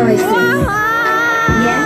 choices. Yes.